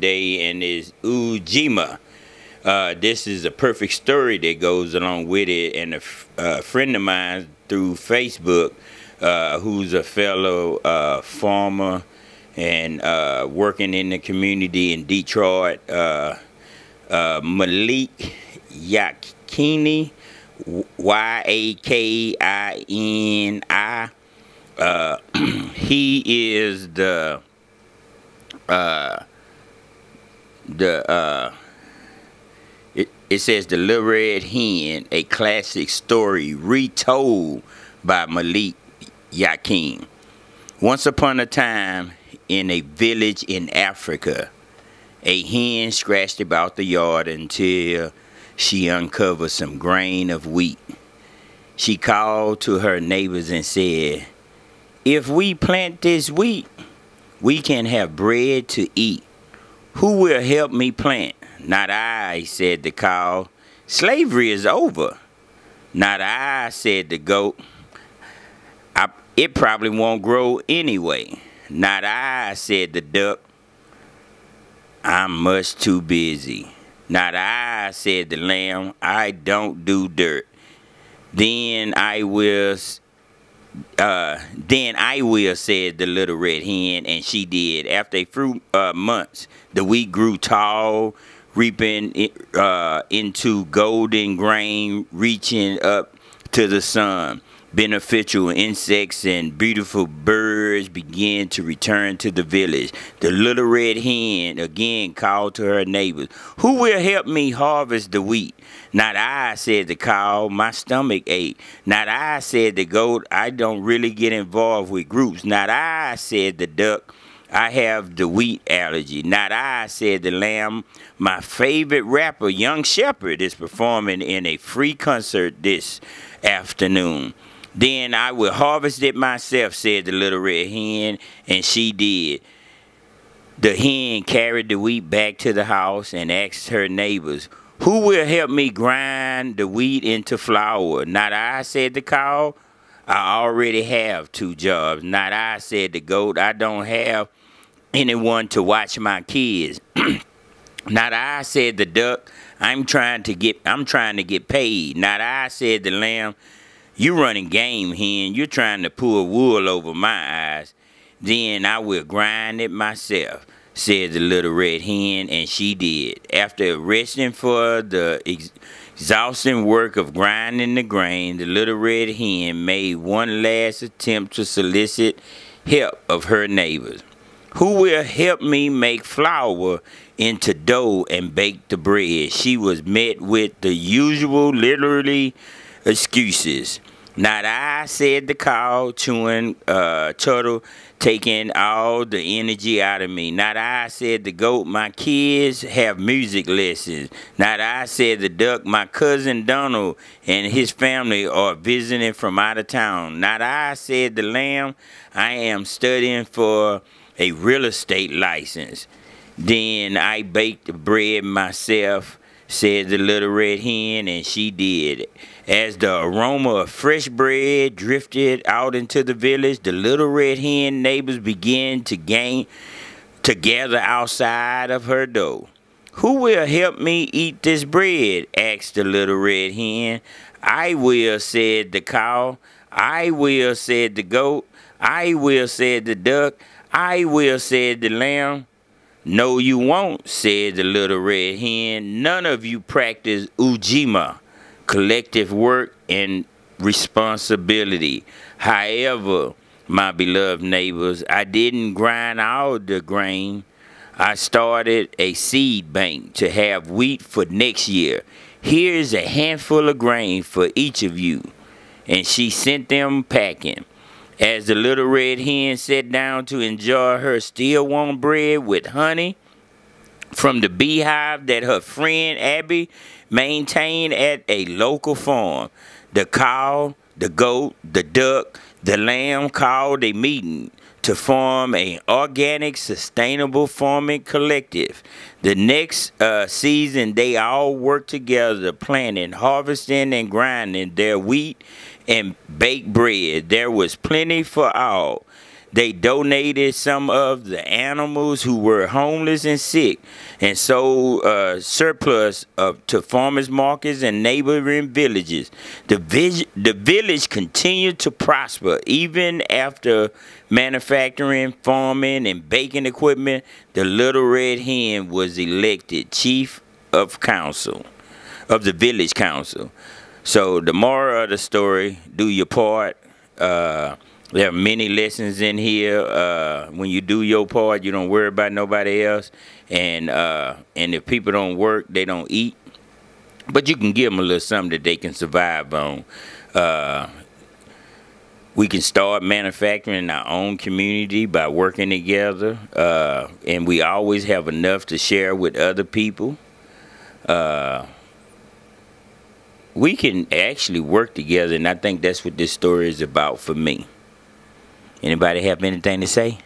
Day and is Ujima. Uh, this is a perfect story that goes along with it, and a uh, friend of mine through Facebook, uh, who's a fellow uh, farmer and uh, working in the community in Detroit, uh, Malik Yakini, Y A K I N I. He is the the uh, it, it says the Little Red Hen, a classic story retold by Malik Yakin. Once upon a time, in a village in Africa, a hen scratched about the yard until she uncovered some grain of wheat. She called to her neighbors and said, If we plant this wheat, we can have bread to eat. Who will help me plant? Not I, said the cow. Slavery is over. Not I, said the goat. I, it probably won't grow anyway. Not I, said the duck. I'm much too busy. Not I, said the lamb. I don't do dirt. Then I will uh, then I will, said the little red hen, and she did. After a few uh, months, the wheat grew tall, reaping uh, into golden grain, reaching up to the sun beneficial insects and beautiful birds began to return to the village. The little red hen again called to her neighbors, Who will help me harvest the wheat? Not I, said the cow, my stomach ache. Not I, said the goat, I don't really get involved with groups. Not I, said the duck, I have the wheat allergy. Not I, said the lamb. My favorite rapper, Young Shepherd, is performing in a free concert this afternoon. Then I will harvest it myself, said the little red hen, and she did. The hen carried the wheat back to the house and asked her neighbors, Who will help me grind the wheat into flour? Not I, said the cow. I already have two jobs. Not I, said the goat. I don't have anyone to watch my kids. Not I, said the duck. I'm trying to get I'm trying to get paid. Not I, said the lamb. You running game, hen. You're trying to pull wool over my eyes. Then I will grind it myself, said the little red hen, and she did. After resting for the ex exhausting work of grinding the grain, the little red hen made one last attempt to solicit help of her neighbors. Who will help me make flour into dough and bake the bread? She was met with the usual literally excuses. Not I, said the cow, chewing uh, turtle, taking all the energy out of me. Not I, said the goat, my kids have music lessons. Not I, said the duck, my cousin Donald and his family are visiting from out of town. Not I, said the lamb, I am studying for a real estate license. Then I baked the bread myself said the little red hen, and she did. As the aroma of fresh bread drifted out into the village, the little red hen neighbors began to gain to gather outside of her door. Who will help me eat this bread? asked the little red hen. I will, said the cow. I will, said the goat. I will, said the duck. I will, said the lamb. No, you won't, said the little red hen. None of you practice Ujima, collective work and responsibility. However, my beloved neighbors, I didn't grind all the grain. I started a seed bank to have wheat for next year. Here's a handful of grain for each of you. And she sent them packing. As the little red hen sat down to enjoy her still warm bread with honey from the beehive that her friend Abby maintained at a local farm, the cow, the goat, the duck, the lamb called a meeting to form an organic, sustainable farming collective. The next uh, season, they all worked together, planting, harvesting, and grinding their wheat and baked bread. There was plenty for all. They donated some of the animals who were homeless and sick and sold uh, surplus of, to farmers markets and neighboring villages. The, the village continued to prosper even after manufacturing, farming, and baking equipment. The Little Red Hen was elected chief of council, of the village council. So the moral of the story, do your part. Uh, there are many lessons in here. Uh, when you do your part, you don't worry about nobody else. And uh, and if people don't work, they don't eat. But you can give them a little something that they can survive on. Uh, we can start manufacturing in our own community by working together. Uh, and we always have enough to share with other people. Uh, we can actually work together, and I think that's what this story is about for me. Anybody have anything to say?